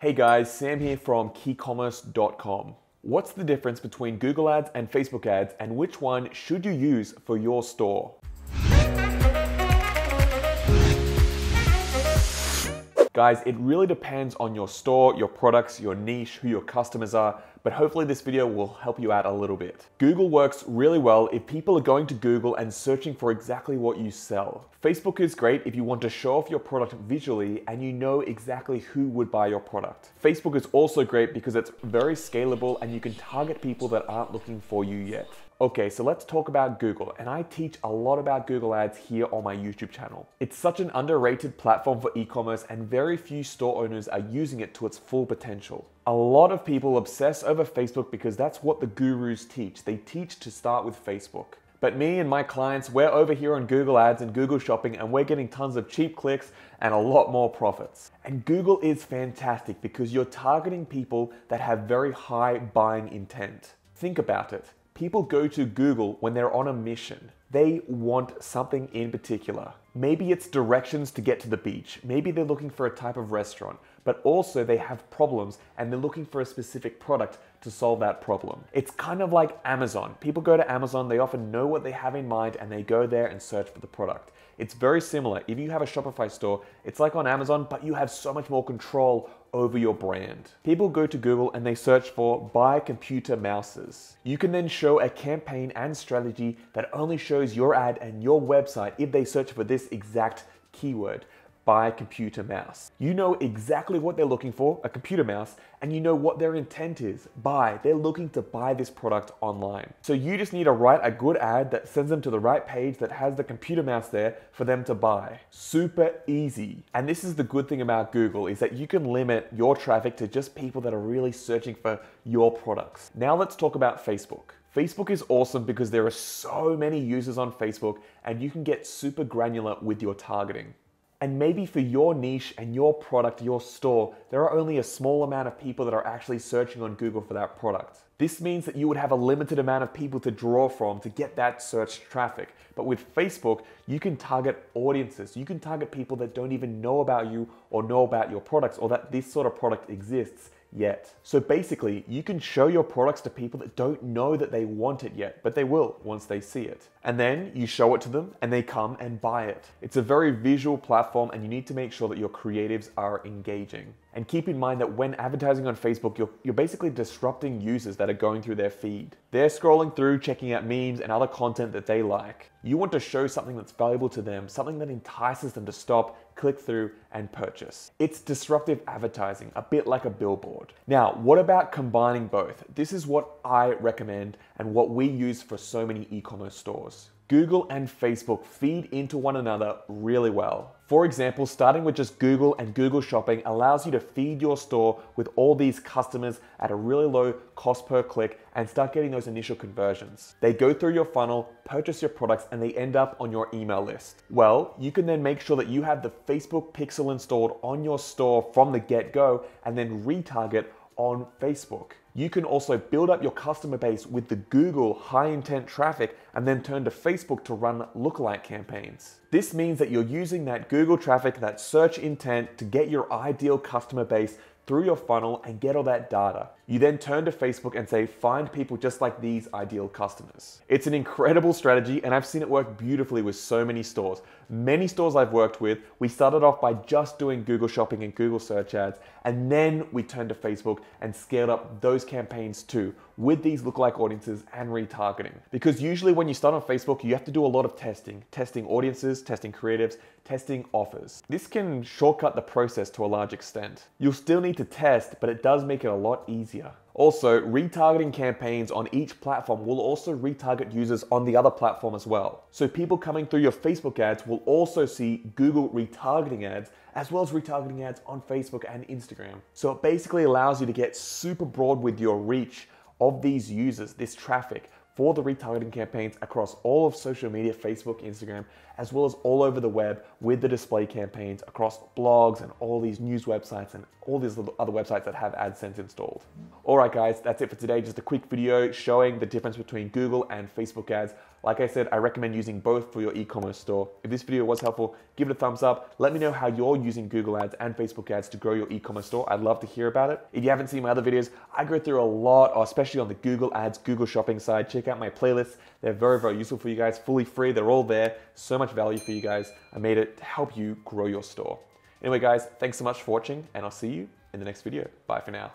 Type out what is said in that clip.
Hey guys, Sam here from keycommerce.com. What's the difference between Google Ads and Facebook ads, and which one should you use for your store? Guys, it really depends on your store, your products, your niche, who your customers are, but hopefully this video will help you out a little bit. Google works really well if people are going to Google and searching for exactly what you sell. Facebook is great if you want to show off your product visually and you know exactly who would buy your product. Facebook is also great because it's very scalable and you can target people that aren't looking for you yet. Okay, so let's talk about Google, and I teach a lot about Google Ads here on my YouTube channel. It's such an underrated platform for e commerce, and very few store owners are using it to its full potential. A lot of people obsess over Facebook because that's what the gurus teach. They teach to start with Facebook. But me and my clients, we're over here on Google Ads and Google Shopping, and we're getting tons of cheap clicks and a lot more profits. And Google is fantastic because you're targeting people that have very high buying intent. Think about it. People go to Google when they're on a mission. They want something in particular. Maybe it's directions to get to the beach. Maybe they're looking for a type of restaurant, but also they have problems and they're looking for a specific product to solve that problem. It's kind of like Amazon. People go to Amazon, they often know what they have in mind and they go there and search for the product. It's very similar. If you have a Shopify store, it's like on Amazon, but you have so much more control over your brand. People go to Google and they search for buy computer mouses. You can then show a campaign and strategy that only shows your ad and your website if they search for this exact keyword buy computer mouse. You know exactly what they're looking for, a computer mouse, and you know what their intent is, buy. They're looking to buy this product online. So you just need to write a good ad that sends them to the right page that has the computer mouse there for them to buy. Super easy. And this is the good thing about Google is that you can limit your traffic to just people that are really searching for your products. Now let's talk about Facebook. Facebook is awesome because there are so many users on Facebook and you can get super granular with your targeting. And maybe for your niche and your product, your store, there are only a small amount of people that are actually searching on Google for that product. This means that you would have a limited amount of people to draw from to get that search traffic. But with Facebook, you can target audiences. You can target people that don't even know about you or know about your products or that this sort of product exists yet. So basically, you can show your products to people that don't know that they want it yet, but they will once they see it. And then you show it to them and they come and buy it. It's a very visual platform and you need to make sure that your creatives are engaging. And keep in mind that when advertising on Facebook, you're, you're basically disrupting users that are going through their feed. They're scrolling through, checking out memes and other content that they like. You want to show something that's valuable to them, something that entices them to stop, click through, and purchase. It's disruptive advertising, a bit like a billboard. Now, what about combining both? This is what I recommend and what we use for so many e commerce stores. Google and Facebook feed into one another really well. For example, starting with just Google and Google Shopping allows you to feed your store with all these customers at a really low cost per click and start getting those initial conversions. They go through your funnel, purchase your products, and they end up on your email list. Well, you can then make sure that you have the Facebook pixel installed on your store from the get go and then retarget on Facebook. You can also build up your customer base with the Google high intent traffic and then turn to Facebook to run lookalike campaigns. This means that you're using that Google traffic, that search intent to get your ideal customer base through your funnel and get all that data. You then turn to Facebook and say, find people just like these ideal customers. It's an incredible strategy, and I've seen it work beautifully with so many stores. Many stores I've worked with, we started off by just doing Google Shopping and Google search ads, and then we turned to Facebook and scaled up those campaigns too with these lookalike audiences and retargeting. Because usually when you start on Facebook, you have to do a lot of testing, testing audiences, testing creatives, testing offers. This can shortcut the process to a large extent. You'll still need to test, but it does make it a lot easier. Also, retargeting campaigns on each platform will also retarget users on the other platform as well. So people coming through your Facebook ads will also see Google retargeting ads as well as retargeting ads on Facebook and Instagram. So it basically allows you to get super broad with your reach of these users, this traffic, for the retargeting campaigns across all of social media, Facebook, Instagram, as well as all over the web with the display campaigns across blogs and all these news websites and all these other websites that have AdSense installed. All right, guys, that's it for today. Just a quick video showing the difference between Google and Facebook ads. Like I said, I recommend using both for your e-commerce store. If this video was helpful, give it a thumbs up. Let me know how you're using Google Ads and Facebook ads to grow your e-commerce store. I'd love to hear about it. If you haven't seen my other videos, I go through a lot, especially on the Google Ads, Google Shopping side. Check out my playlists. They're very, very useful for you guys, fully free. They're all there. So much value for you guys. I made it to help you grow your store. Anyway, guys, thanks so much for watching, and I'll see you in the next video. Bye for now.